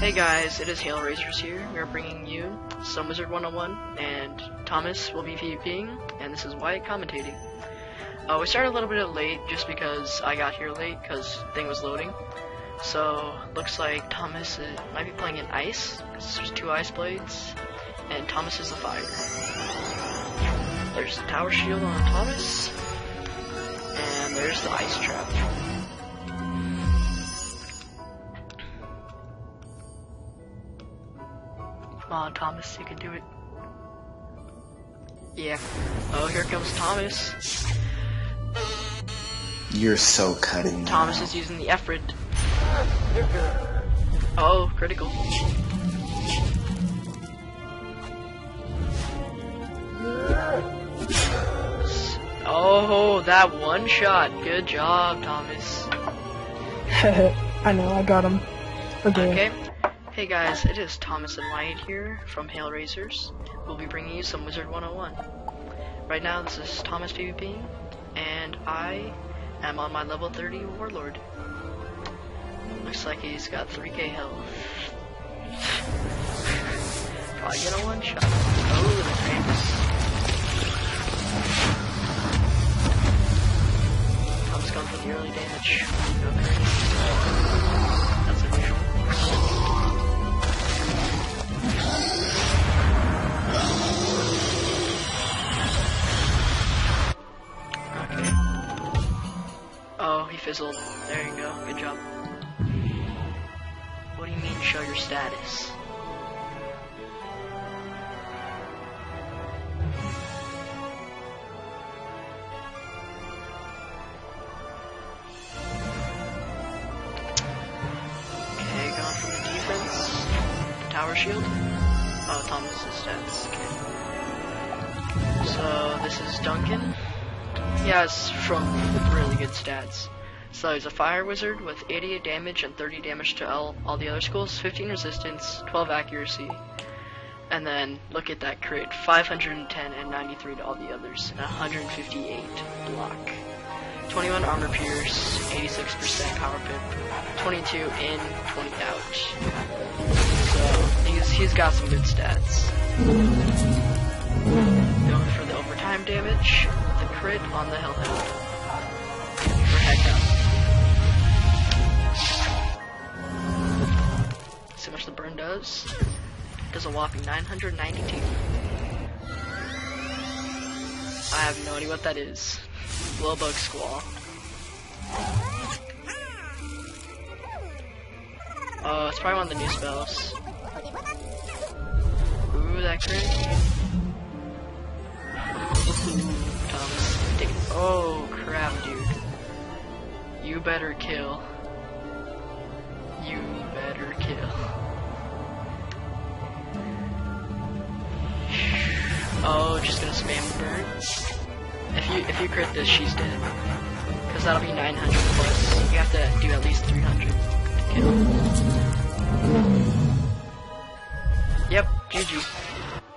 Hey guys, it is Hail Razors here. We are bringing you some Wizard 101, and Thomas will be PvPing, and this is Wyatt commentating. Uh, we started a little bit late just because I got here late because thing was loading. So, looks like Thomas is, might be playing in Ice, because there's two Ice Blades, and Thomas is the Fire. There's the Tower Shield on Thomas, and there's the Ice Trap. Come on, Thomas, you can do it. Yeah. Oh, here comes Thomas. You're so cutting. Thomas now. is using the Efreet. Oh, critical. Oh, that one shot. Good job, Thomas. I know, I got him. Okay. Okay. Hey guys, it is Thomas and Wyatt here from Hail Razors. We'll be bringing you some Wizard 101. Right now, this is Thomas PvP, and I am on my level 30 Warlord. Looks like he's got 3k health. Probably gonna one shot. Oh, the cramps. Thomas going for the early damage. Okay. Fizzled. There you go. Good job. What do you mean show your status? Okay, going from the defense. Tower shield. Oh, Thomas's stats. Okay. So this is Duncan. He has from really good stats. So he's a fire wizard with 88 damage and 30 damage to all, all the other schools, 15 resistance, 12 accuracy. And then look at that crit, 510 and 93 to all the others, and 158 block. 21 armor pierce, 86% power pip, 22 in, 20 out. So he's, he's got some good stats. Going for the overtime damage, the crit on the Hellhound. For heck how much the burn does? Does a whopping 992. I have no idea what that is. Blowbug Squall. Oh, it's probably one of the new spells. Ooh, that crit. Thomas. Oh, crap, dude. You better kill. Oh, just gonna spam burn. If you if you crit this, she's dead. Cause that'll be 900 plus. You have to do at least 300 to kill. Yep, GG.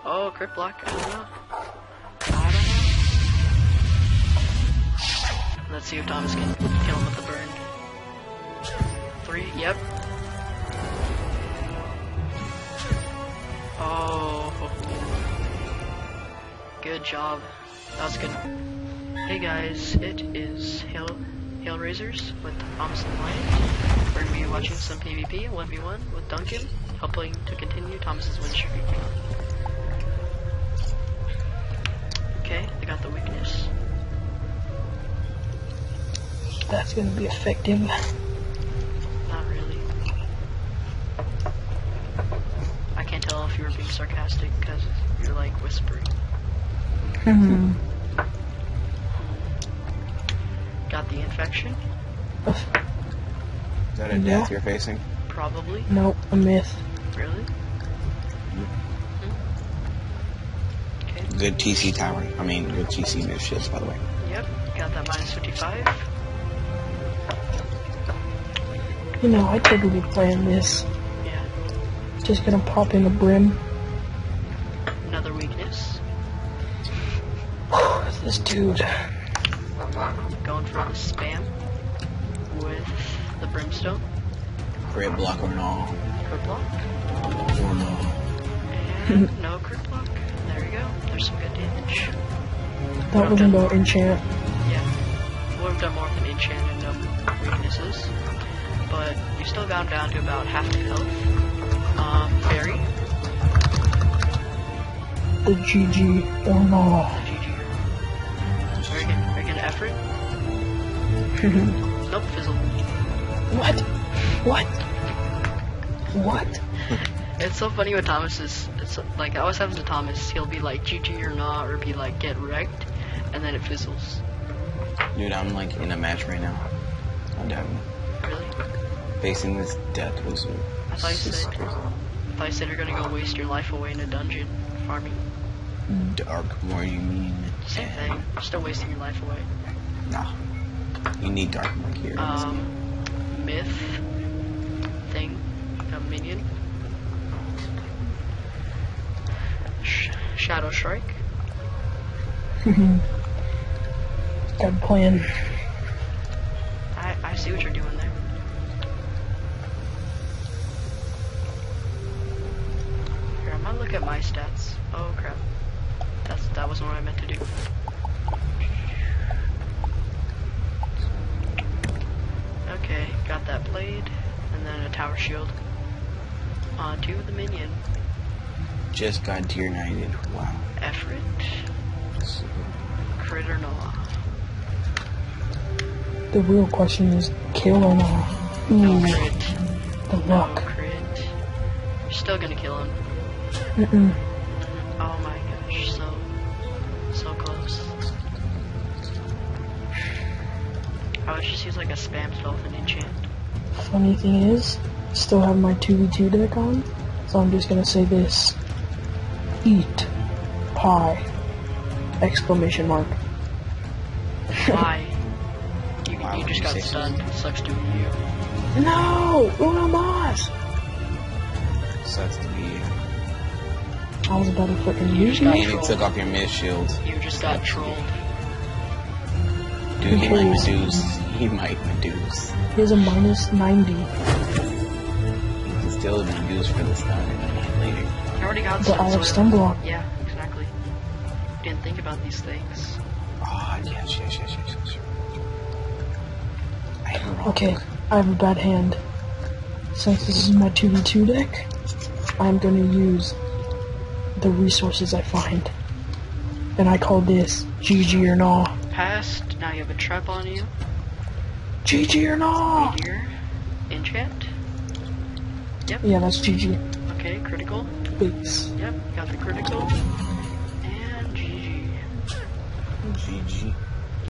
Oh, crit block. I don't know. I don't know. Let's see if Thomas can kill him with the burn. Three. Yep. Oh. Good job. That's good. Hey guys, it is Hail, Hail Razors with Thomas and Wyatt. We're gonna be watching some PvP 1v1 with Duncan, helping to continue Thomas's win streak. Okay, I got the weakness. That's gonna be effective. Not really. I can't tell if you were being sarcastic because you're like whispering. Hmm. Got the infection? Is that a Yeah. death you're facing? Probably. Nope, a myth. Really? Good TC tower. I mean, good TC mid shields, by the way. Yep. Got that minus 55. You know, I typically plan this. Yeah. Just gonna pop in a brim. This dude. Going for the spam with the brimstone. Crit blocker and all. Crit block. Or no. And no crit block. There you go. There's some good damage. That was about enchant. Yeah. Would have done more with an enchant and no weaknesses. But you still got him down to about half the health. Um, Fairy. The GG or no. GG. Are you gonna, are you gonna Efreet? Nope, fizzle. what? What? What? It's so funny with Thomas is, it's like, I always happens to Thomas, he'll be like GG or not, or be like get wrecked, and then it fizzles. Dude, I'm like in a match right now. I'm down. Really? Facing this death wizard. I thought you said- I thought you said you're gonna go waste your life away in a dungeon, farming. Darkmoor you mean. Same thing. You're still wasting your life away. Nah. You need Darkmoor here. Um, myth thing, a minion. Sh- Shadow Strike. Got a plan. I, I see what you're doing there. Here, I'm gonna look at my stats. Oh crap. That's that wasn't what I meant to do. Okay, got that blade, and then a tower shield. Uh, On to the minion, Just got tier knighted. Wow. Efreet, crit or not. The real question is kill or not. No Ooh, crit, the no luck. crit. You're still gonna kill him. Mm-mm. Oh my gosh, so so close. I would just use like a spam spell with an enchant. Funny thing is, I still have my 2v2 deck on, so I'm just gonna say this. Eat pie! Exclamation mark. Why? You, Why you just got say so? stunned. Sucks to be you. No! Uno mas! Sucks to be you. I was about to freaking You use just got me. And took off your mid shield. You just got trolled. Dude, he might Please. Reduce. He might reduce. He has a minus 90, He can still reduce for the stun and later. You already got but I have so- stun block. Yeah, exactly. Didn't think about these things. Ah, yes, yes, yes, yes, yes. I am wrong. Okay, I have a bad hand. Since this is my 2v2 deck, I'm gonna use the resources I find. And I call this GG or nah. Passed. Now you have a trap on you. GG or nah! Here. Enchant. Yeah, that's GG. Okay, critical. Base. Yep, got the critical. And GG. GG.